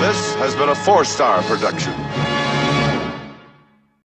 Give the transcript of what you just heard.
This has been a four-star production.